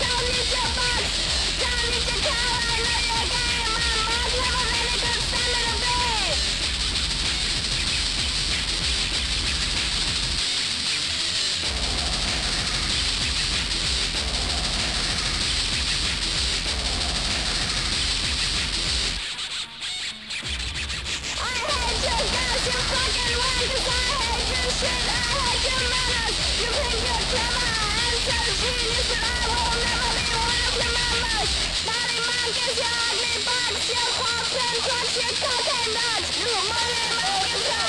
Don't need your bugs. Don't monkeys, you ugly bugs, you false and drugs, you cocaine ducks. You money monkeys, you